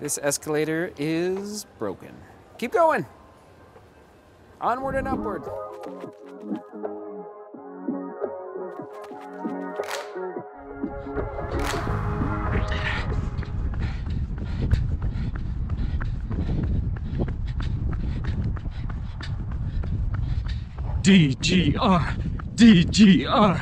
This escalator is broken. Keep going. Onward and upward. DGR, DGR,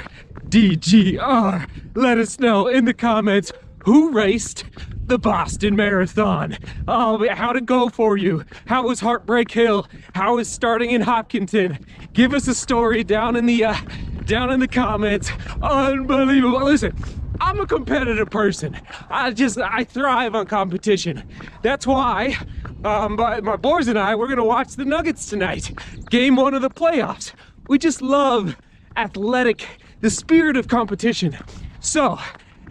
DGR. Let us know in the comments who raced the Boston Marathon. Oh, how'd it go for you? How was Heartbreak Hill? How was starting in Hopkinton? Give us a story down in the uh, down in the comments. Unbelievable. Listen, I'm a competitive person. I just I thrive on competition. That's why um, my, my boys and I we're gonna watch the Nuggets tonight. Game one of the playoffs. We just love athletic, the spirit of competition. So,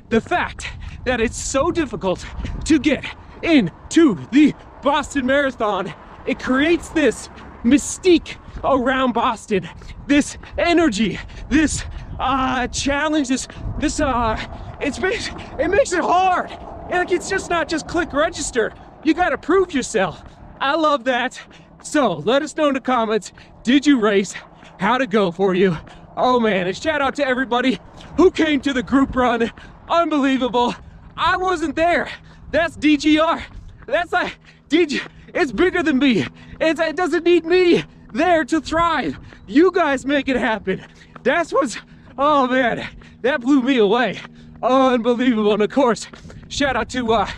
the fact that it's so difficult to get into the Boston Marathon, it creates this mystique around Boston, this energy, this uh, challenge, this, this, uh, it's, it makes it hard. Like it's just not just click register. You gotta prove yourself. I love that. So let us know in the comments, did you race? How'd it go for you? Oh man, and shout out to everybody who came to the group run. Unbelievable. I wasn't there. That's DGR. That's like, DG, it's bigger than me. It's, it doesn't need me there to thrive. You guys make it happen. That's what's, oh man, that blew me away. Unbelievable. And of course, shout out to uh,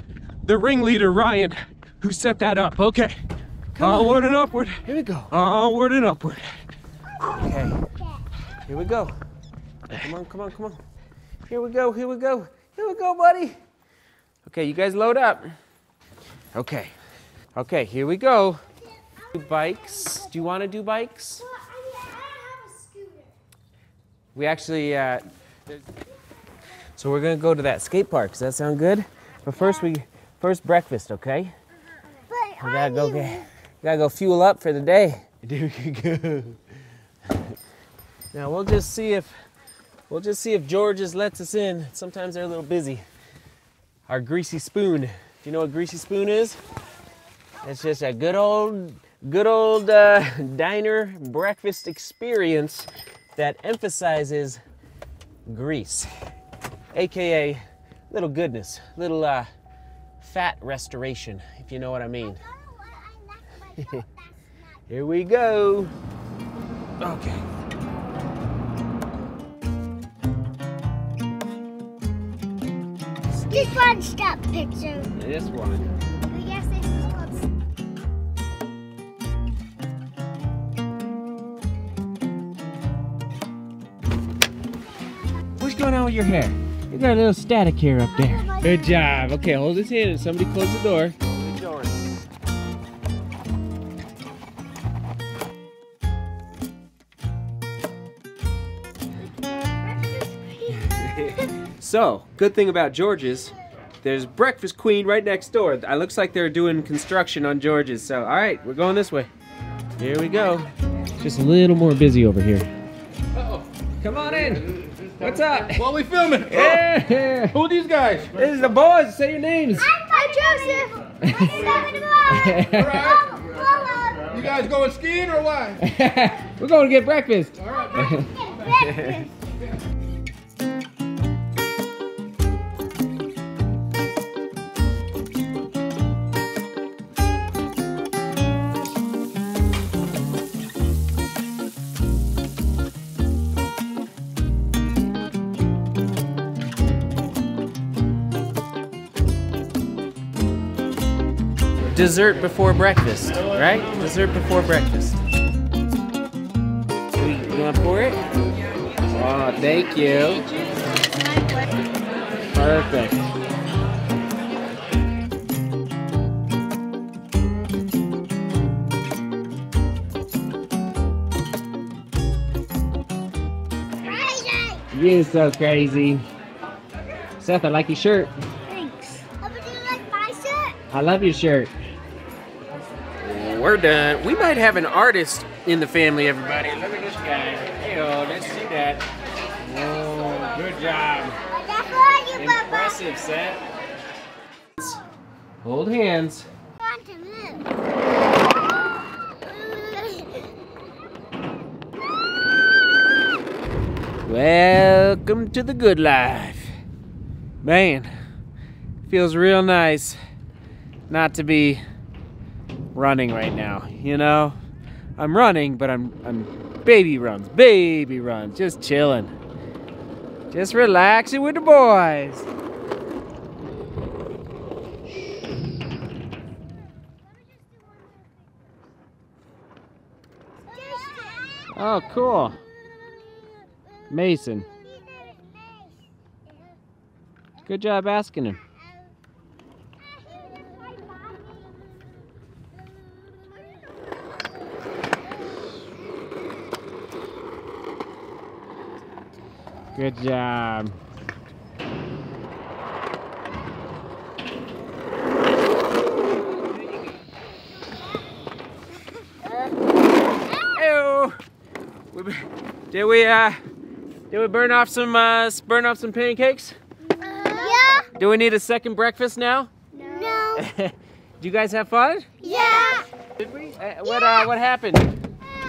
the ringleader, Ryan, who set that up. Okay. Come onward and upward. Here we go. Onward and upward. Okay. Here we go. Come on, come on, come on. Here we go, here we go. Here we go, buddy. Okay, you guys load up. Okay. Okay, here we go. Do bikes. Do you want to do bikes? We actually, uh, so we're gonna go to that skate park. Does that sound good? But first, we first breakfast, okay? We gotta go get, gotta go fuel up for the day. There we go. Now we'll just see if we'll just see if George's lets us in. Sometimes they're a little busy. Our greasy spoon. Do you know what greasy spoon is? It's just a good old good old uh, diner breakfast experience that emphasizes grease, aka little goodness, little uh, fat restoration, if you know what I mean. Here we go. Okay. This one stop picture. This one. Oh, yes, this is. What's going on with your hair? You got a little static hair up there. Oh, Good job. Okay, hold his hand and somebody close the door. So, good thing about George's, there's Breakfast Queen right next door. It looks like they're doing construction on George's. So, all right, we're going this way. Here we go. Just a little more busy over here. Uh-oh. Come on in. What's up? What are we filming? Yeah. Oh, who are these guys? This is the boys. Say your names. I'm Joseph. I'm Alright. You guys going skiing or what? we're going to get breakfast. All right. Breakfast. Dessert before breakfast, right? Dessert before breakfast. You, want to pour it? Oh, thank you. Perfect. You're so crazy. Seth, I like your shirt. Thanks. Oh, but do you like my shirt? I love your shirt. We're done. We might have an artist in the family, everybody. Look at this guy. Hey, oh, let's see that. Whoa, good job. Impressive, Seth. Hold hands. Welcome to the good life. Man, feels real nice not to be running right now, you know? I'm running, but I'm I'm baby runs, baby runs, just chilling. Just relaxing with the boys. Oh, cool. Mason. Good job asking him. Good job. Ew. We- Did we uh did we burn off some uh burn off some pancakes? Yeah. Do we need a second breakfast now? No. Did you guys have fun? Yeah. Did we? Uh, what uh what happened?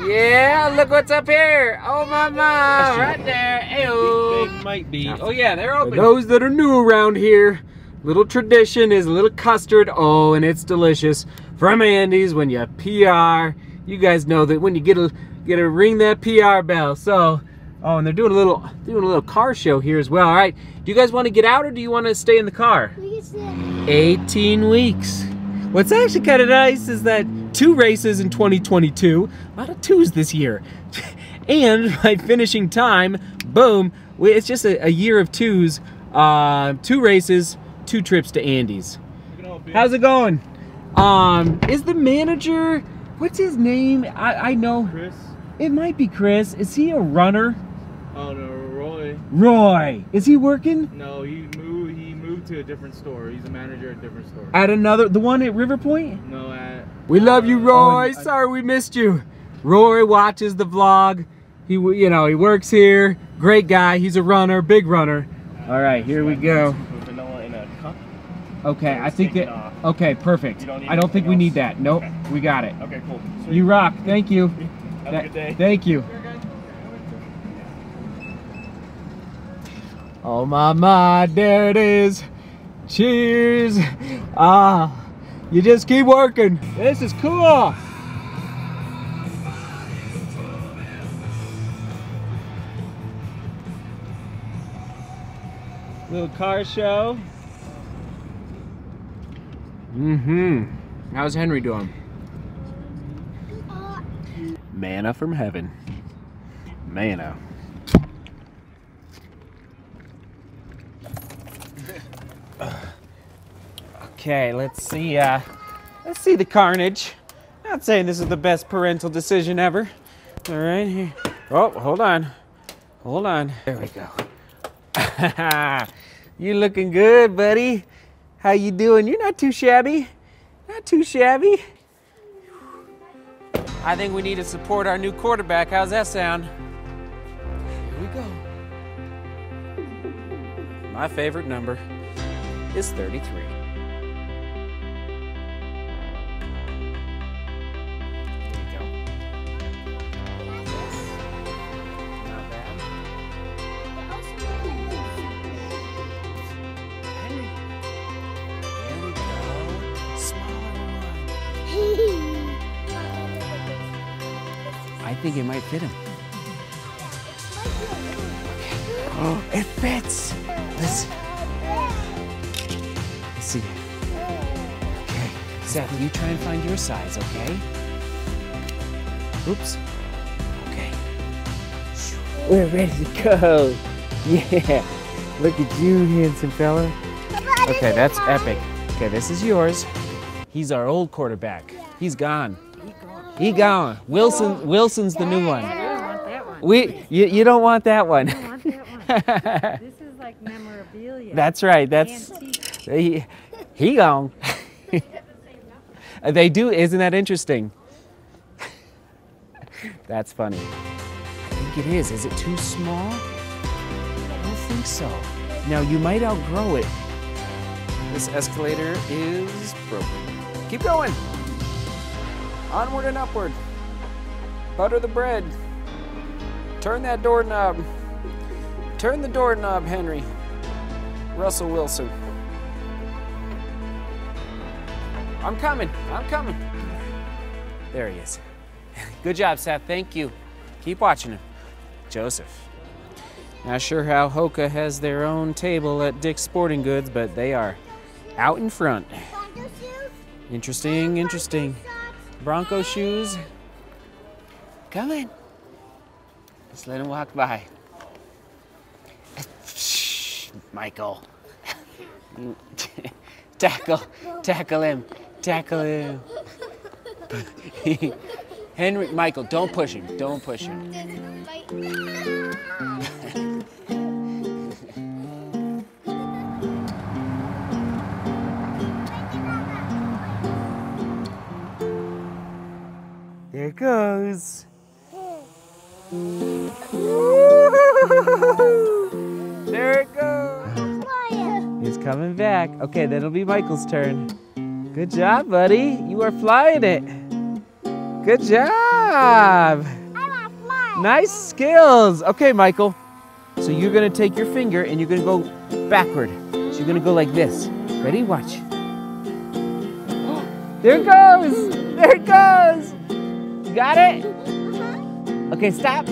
Yeah, look what's up here. Oh my mom, right there. Ew. might be. Oh yeah, they're For open. those that are new around here, little tradition is a little custard. Oh, and it's delicious from Andy's. When you PR, you guys know that when you get a get to ring that PR bell. So, oh, and they're doing a little doing a little car show here as well. All right, do you guys want to get out or do you want to stay in the car? We can see 18 weeks. What's actually kind of nice is that two races in 2022, a lot of twos this year. and my finishing time, boom, it's just a, a year of twos. Uh, two races, two trips to Andy's. How's it going? Um, is the manager, what's his name? I, I know, Chris? it might be Chris. Is he a runner? Oh no, Roy. Roy, is he working No, he moved. He moved to a different store. He's a manager at a different store. at another, the one at River Point? No, at We love you, uh, Roy. and- Sorry we missed you. Roy watches the vlog. He, you know, he works here. Great guy. He's a runner, big runner. All right, here we go. vanilla in a cup. Okay, I think taken that. off. Okay, perfect. Don't I don't think we need that. Nope, we got it. Okay, cool. You rock. Thank you. Have a good day. Thank you. Oh my my, there it is. Cheers. Ah, you just keep working. This is cool. Little car show. Mm-hmm. How's Henry doing? Manna from heaven. Manna. Okay, let's see. Uh, let's see the carnage. Not saying this is the best parental decision ever. All right, here. Oh, hold on, hold on. There we go. you looking good, buddy? How you doing? You're not too shabby. Not too shabby. I think we need to support our new quarterback. How's that sound? Here we go. My favorite number is 33. Think it might fit him. Oh, it fits. Let's, let's see. Okay, Seth, you try and find your size, okay? Oops. Okay. We're ready to go. Yeah. Look at you, handsome fella. Okay, that's epic. Okay, this is yours. He's our old quarterback. He's gone. He gone. Wilson. Wilson's the new one. We. You, you don't want that one. want that one. This is like memorabilia. That's right. That's he. He gone. they do. Isn't that interesting? That's funny. I think it is. Is it too small? I don't think so. Now you might outgrow it. This escalator is broken. Keep going. Onward and upward. Butter the bread. Turn that doorknob. Turn the doorknob, Henry. Russell Wilson. I'm coming. I'm coming. There he is. Good job, Seth. Thank you. Keep watching him. Joseph. Not sure how Hoka has their own table at Dick's Sporting Goods, but they are out in front. Interesting, interesting. Bronco shoes. Come in. Just let him walk by. Shh, Michael. tackle, tackle him, tackle him. Henry, Michael, don't push him, don't push him. it goes. there it goes. He's coming back. Okay, that'll be Michael's turn. Good job, buddy. You are flying it. Good job. I want to fly. Nice skills. Okay, Michael. So you're gonna take your finger and you're gonna go backward. So you're gonna go like this. Ready? Watch. There it goes. There it goes. Got it? Uh-huh. Okay, stop.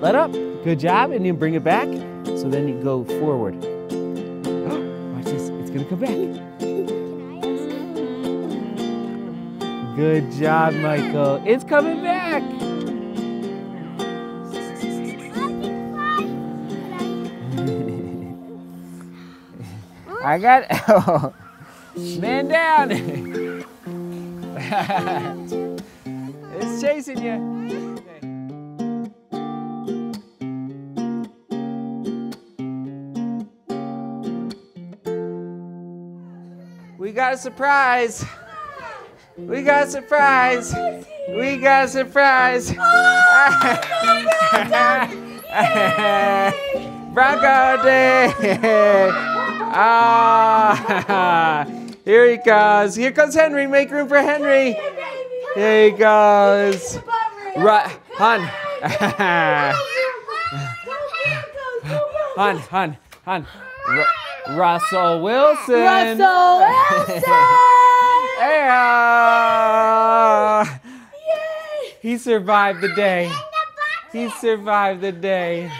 Let up. Good job. And then bring it back. So then you go forward. Watch this. It's gonna come back. Good job, Michael. It's coming back. I got. Oh, man down. chasing you. We got a surprise. We got a surprise. We got a surprise. Bronco Day. Ah, here he goes. Here comes Henry. Make room for Henry. He goes. Right, hun. hun, hun, hun. Russell Wilson. Russell Wilson. He survived the day. He survived the day.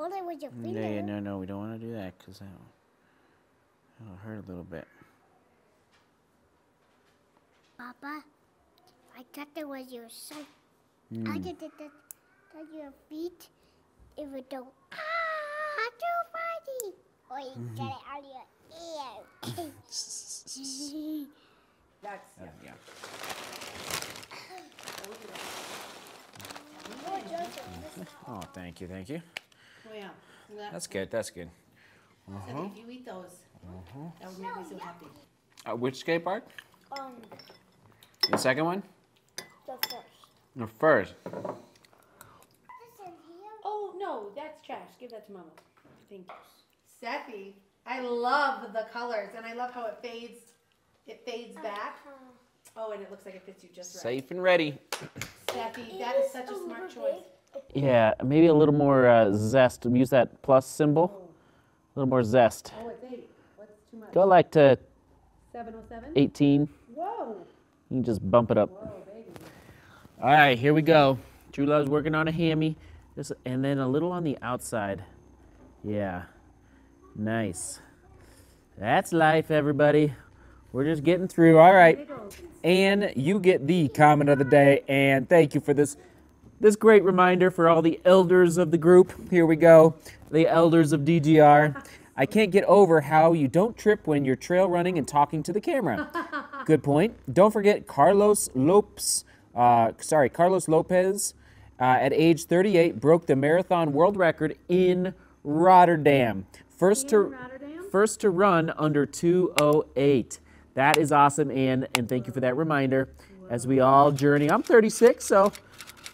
You pull it with your No, finger. yeah, no, no, we don't want to do that because that'll, that'll hurt a little bit. Papa, I thought it was your son. Hmm. I did that, that, that your feet. It would go, ah, too funny. Or you Mm-hmm. get it out of your ear. Uh, yeah. Oh, thank you, thank you. Oh, yeah. That- That's good, that's good. If you eat those, that would make me so happy. Uh, which skate park? um, The second one? the first. The first. Listen here. Oh, no, that's trash. Give that to Mama. Thank you. Steffi, I love the colors and I love how it fades. It fades back. Oh, and it looks like it fits you just right. Safe and ready. Steffi, that is such a smart choice. Yeah, maybe a little more uh, zest. Use that plus symbol. A little more zest. Oh, it's eight. What's too much? Go like to 707? 18. Whoa. You can just bump it up. Whoa, baby. All right, here we go. True Love's working on a hammy. Just, and then a little on the outside. Yeah. Nice. That's life, everybody. We're just getting through. All right. And you get the comment of the day. And thank you for this this great reminder for all the elders of the group. Here we go. The elders of DGR. I can't get over how you don't trip when you're trail running and talking to the camera. Good point. Don't forget Carlos Lopes. Uh, sorry, Carlos Lopez, uh, at age 38, broke the marathon world record in Rotterdam. First to Rotterdam? first to run under 208. That is awesome, Ann, and thank you for that reminder. As we all journey, I'm 36, so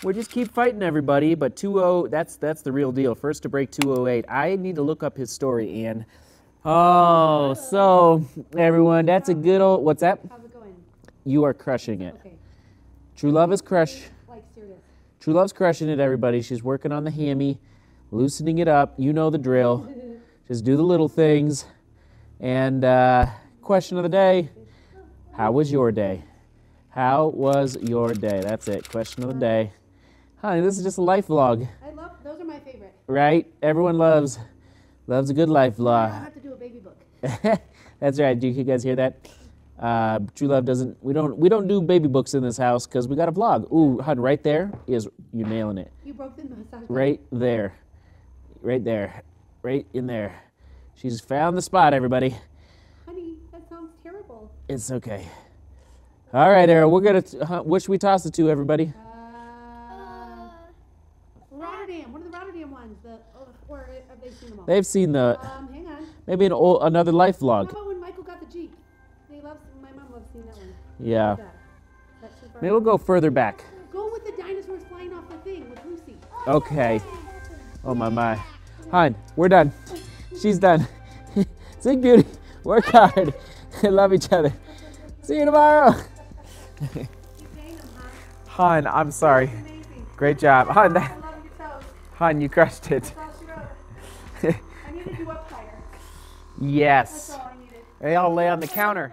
we just keep fighting everybody. But 20, that's that's the real deal. First to break 208. I need to look up his story, Ann. Oh, so everyone, that's a good old. What's that? How's it going? You are crushing it. Okay, True love is crush. like serious. True love's crushing it, everybody. She's working on the hammy, loosening it up. You know the drill. Just do the little things. And uh, question of the day How was your day? How was your day? That's it. Question of the day. Honey, this is just a life vlog, I love, those are my favorite. right? Everyone loves loves a good life vlog. I don't have to do a baby book. That's right. Do you guys hear that? Uh, True Love doesn't. We don't. We don't do baby books in this house because we got a vlog. Ooh, hun, right there is you nailing it. You broke the massage. Right there. Right there. Right in there. She's found the spot, everybody. Honey, that sounds terrible. It's okay. All right, Errol. We're gonna. T- huh, what should we toss it to, everybody? Uh, Rotterdam. What are the Rotterdam ones? The oh, or have they seen them all? They've seen the Um, hang on. maybe an old another life How vlog. about when Michael got the Jeep? They love. My mom loves seeing that one. Yeah. That. That's too far. Maybe we'll go further back. Go with the dinosaurs flying off the thing with Lucy. Okay. Oh my my. Hun, we're done. She's done. Sing beauty. Work hard. Love each other. See you tomorrow. Hun, I'm sorry. Great job. Hun, that, I love your toes. Hun, you crushed it. That's all she wrote. I needed you up higher. Yes. That's all I needed. They all lay on the counter.